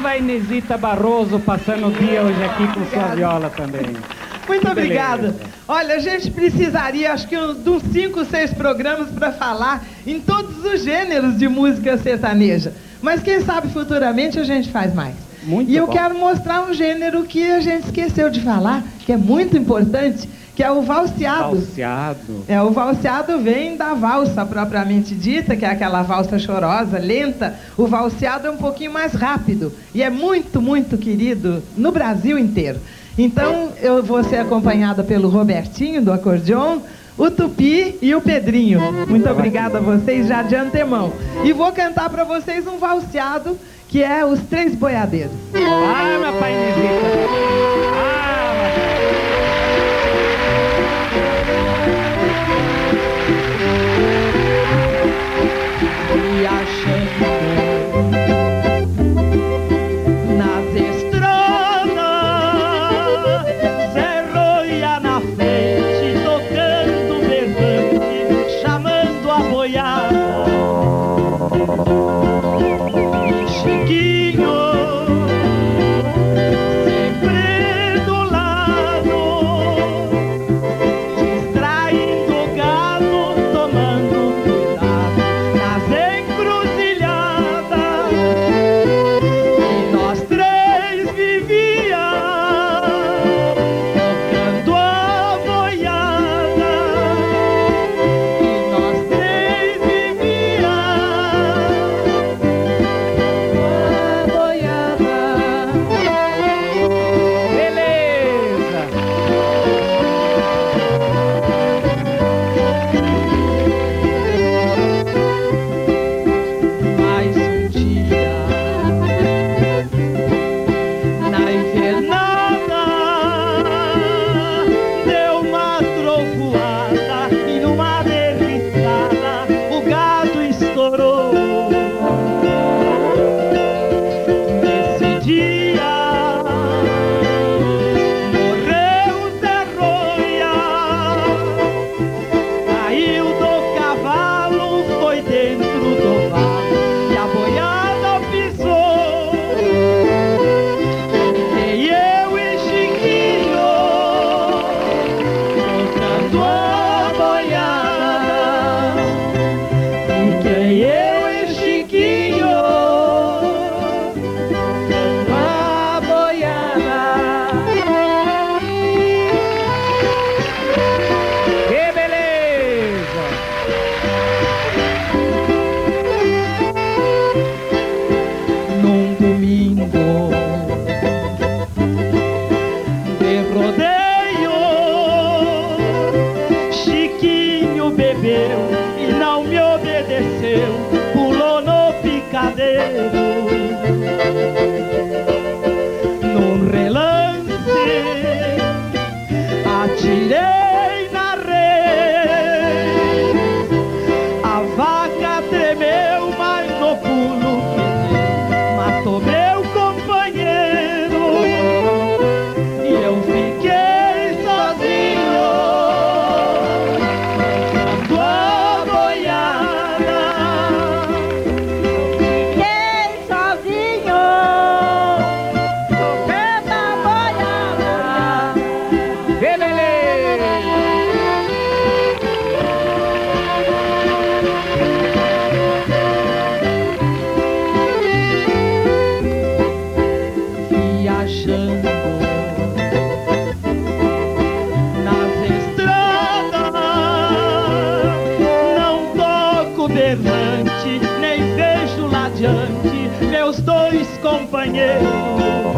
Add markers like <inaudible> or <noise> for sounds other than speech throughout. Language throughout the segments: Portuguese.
Viva Inesita Barroso passando o dia hoje aqui com sua viola também. Muito Que obrigada. beleza. Olha, a gente precisaria, acho que de uns cinco, seis programas para falar em todos os gêneros de música sertaneja. Mas quem sabe futuramente a gente faz mais. Muito e eu bom. quero mostrar um gênero que a gente esqueceu de falar, que é muito importante, que é o valseado. Falseado. É, o valseado vem da valsa propriamente dita, que é aquela valsa chorosa, lenta. O valseado é um pouquinho mais rápido e é muito, muito querido no Brasil inteiro. Então, eu vou ser acompanhada pelo Robertinho, do acordeon, o Tupi e o Pedrinho. Muito obrigada a vocês já de antemão. E vou cantar para vocês um valseado, que é Os Três Boiadeiros. Ah, meu pai adiante meus dois companheiros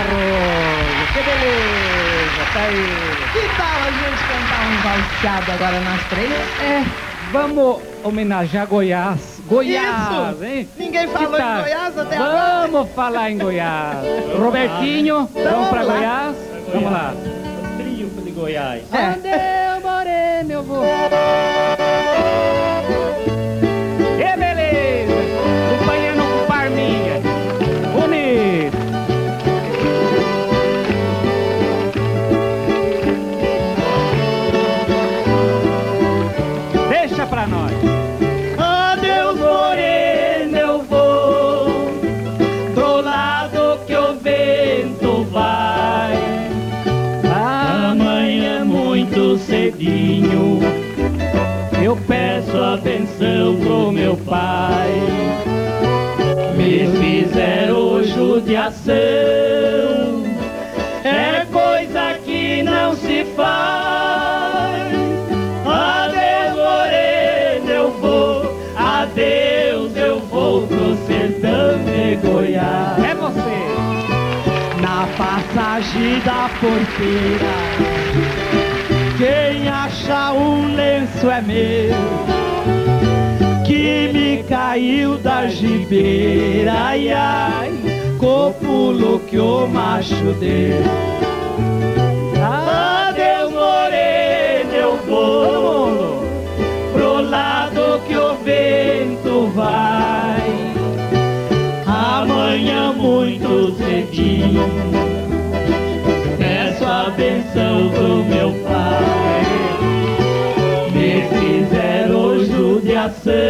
Barroso. Que beleza. Canta aí. Que tal a gente cantar um valseado agora nós três? É, vamos homenagear Goiás. Goiás, Isso. hein? Ninguém falou em? Goiás até agora. Vamos falar em Goiás. <laughs> Robertinho, vamos pra vamos lá. Goiás? Vamos lá. Trio de Goiás. É. Onde eu morei, meu vô. Da porteira, quem achar um lenço é meu. Que me caiu da gibeira, ai ai, copulo que o macho deu. Adeus, morena, eu vou pro lado que o vento vai. Amanhã muito cedinho judiação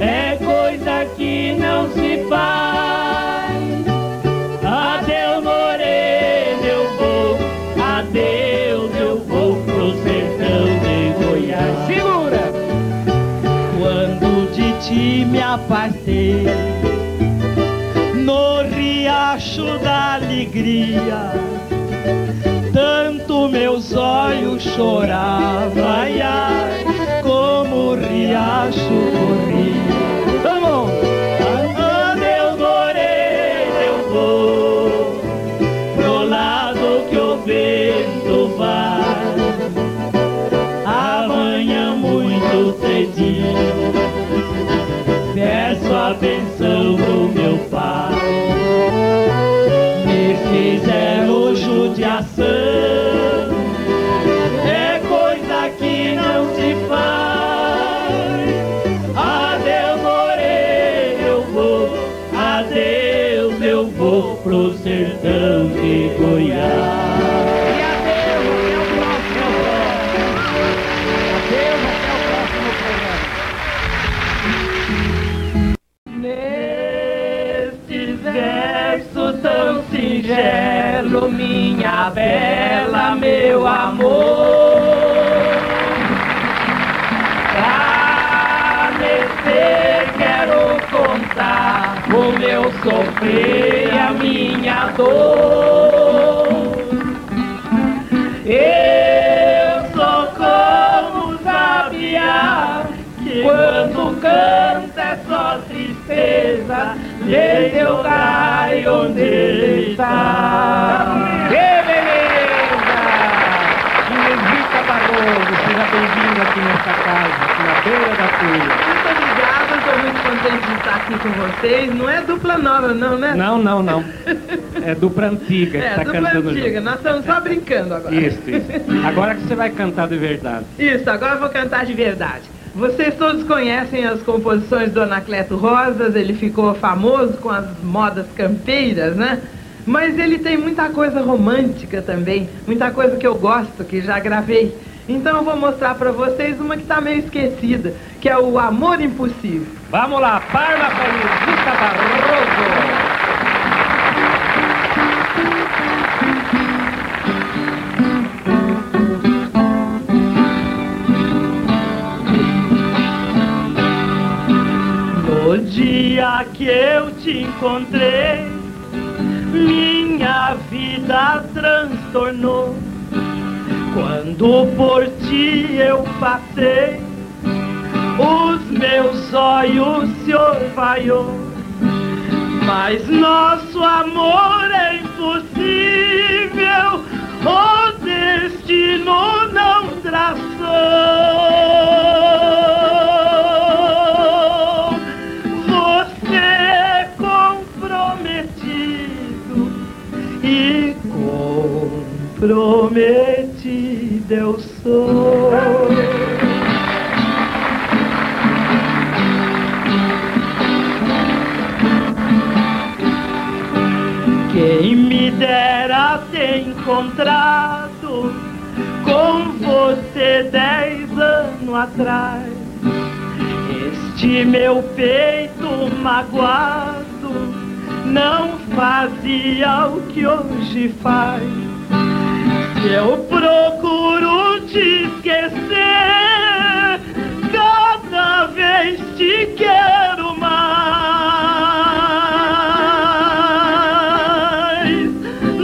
É coisa que não se faz. Adeus morena eu vou. Adeus eu vou pro sertão de Goiás. Segura. quando de ti me apartei no riacho da alegria, tanto meus olhos choravam, ai ai, a benção do meu pai. Me fizeram judiação. É coisa que não se faz. Adeus, morena, eu vou. Adeus, eu vou pro sertão de Goiás singelo, minha bela, meu amor. Pra nesse quero contar como eu sofri a minha dor. Eu sou como o sabiá que quando canta é só tristeza, desde eu caio onde está. Que beleza! Inesita Barroso, seja bem-vindo aqui nesta casa, aqui na beira da trilha. Muito obrigada, estou muito contente de estar aqui com vocês. Não é dupla nova, não, né? Não, não, não. É dupla antiga que É, está dupla cantando antiga. junto. Nós estamos só brincando agora. Isso, isso. Agora que você vai cantar de verdade. Isso, agora eu vou cantar de verdade. Vocês todos conhecem as composições do Anacleto Rosas, ele ficou famoso com as modas campeiras, né? Mas ele tem muita coisa romântica também, muita coisa que eu gosto, que já gravei. Então eu vou mostrar pra vocês uma que tá meio esquecida, que é o Amor Impossível. Vamos lá, palma para Inesita Barroso. No dia que eu te encontrei, minha vida transtornou. Quando por ti eu passei, os meus olhos se orvalhou. Mas nosso amor é impossível, o destino não traçou. Comprometido eu sou. Quem me dera ter encontrado com você dez anos atrás. Este meu peito magoado não fazia o que hoje faz. Eu procuro te esquecer, cada vez te quero mais.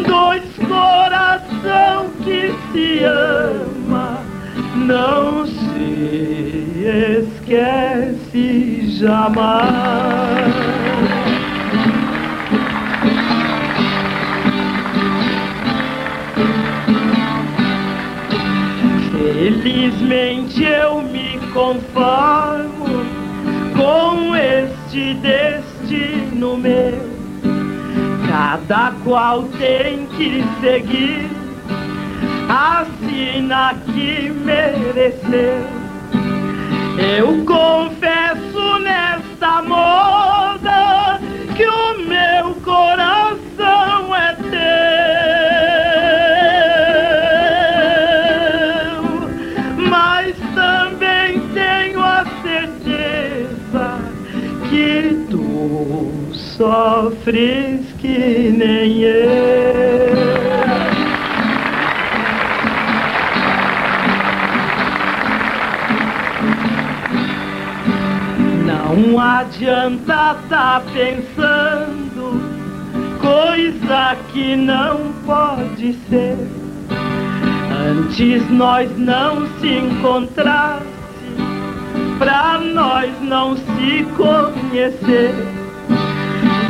Dois coração que se ama não se esquece jamais. Felizmente eu me conformo com este destino meu. Cada qual tem que seguir a sina que mereceu. Eu confesso nesta moda sofres que nem eu. Não adianta tá pensando coisa que não pode ser. Antes nós não se encontrasse, pra nós não se conhecer.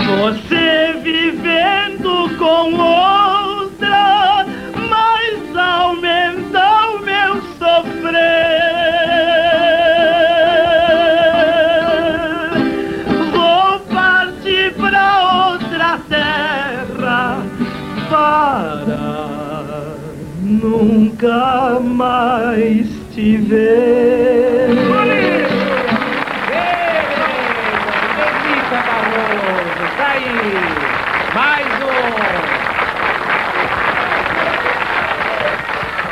Você vivendo com outra, mas aumenta o meu sofrer. Vou partir pra outra terra para nunca mais te ver. Barroso, tá aí. Mais um.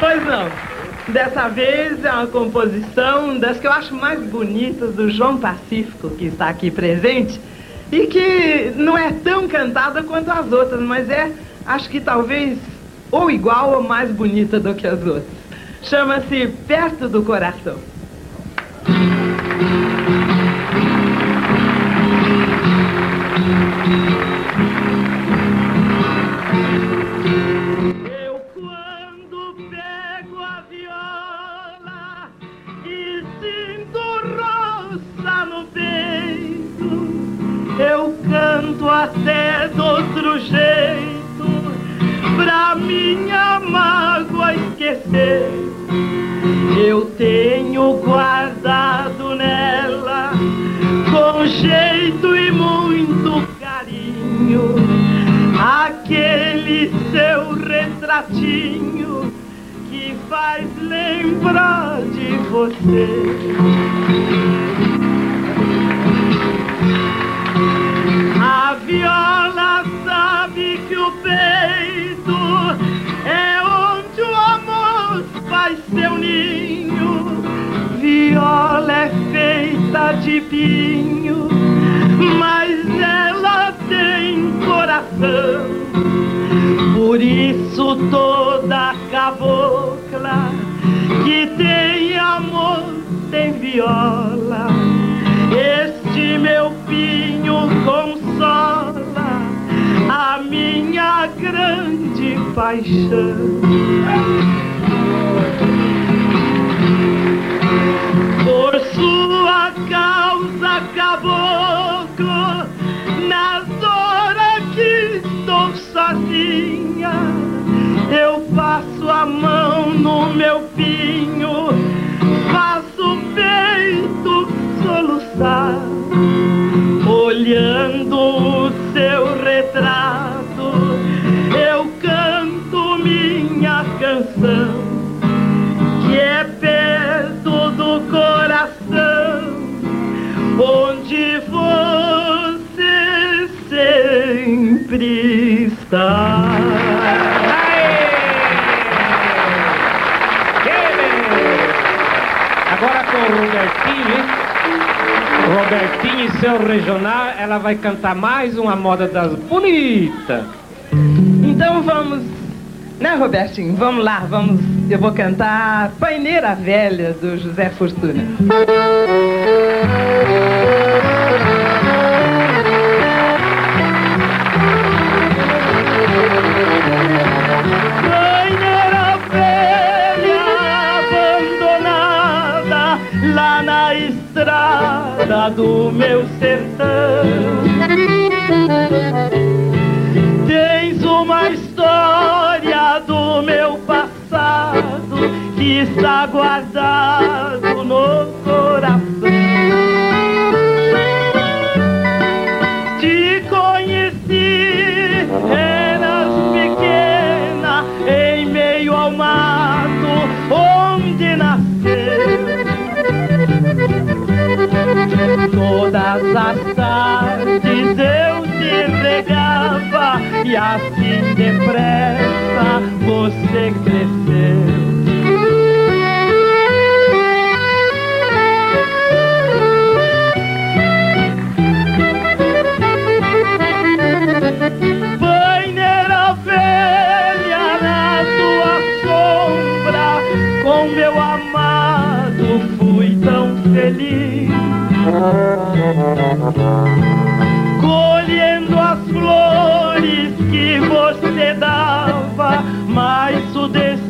Pois não. Dessa vez é uma composição das que eu acho mais bonitas do João Pacífico, que está aqui presente, e que não é tão cantada quanto as outras, mas é, acho que talvez, ou igual ou mais bonita do que as outras. Chama-se Perto do Coração. Canto até do outro jeito, pra minha mágoa esquecer. Eu tenho guardado nela com jeito e muito carinho aquele seu retratinho que faz lembrar de você. De mas ela tem coração. Por isso toda cabocla que tem amor tem viola. Este meu pinho consola a minha grande paixão. Sempre está. Agora com o Robertinho, hein? Robertinho e seu regional, ela vai cantar mais uma moda das bonitas. Então vamos, né, Robertinho? Vamos lá, vamos. Eu vou cantar Paineira Velha do José Fortuna. Do meu sertão. Tens uma história do meu passado que está guardado no As tardes eu te regava e assim depressa você cresceu. Paineira velha na tua sombra, com meu amado fui tão feliz. Colhendo as flores que você dava, mas o destino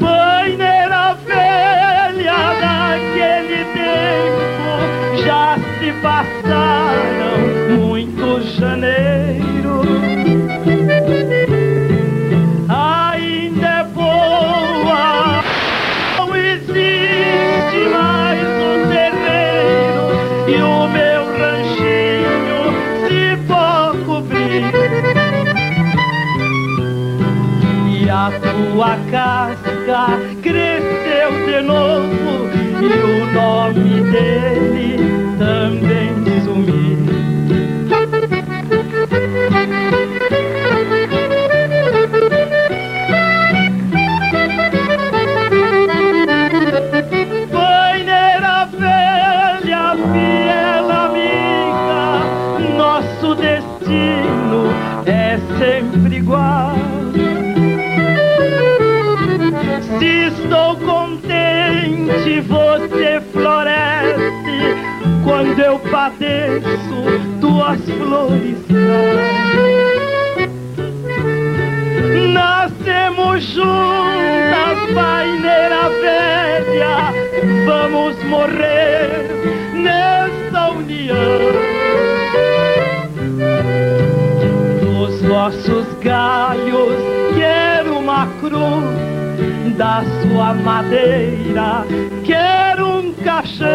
Paineira velha daquele tempo já se passaram muitos janeiros. A tua casca cresceu de novo e o nome dele juntas, paineira velha, vamos morrer nessa união. Dos nossos galhos quero uma cruz, da sua madeira quero um caixão.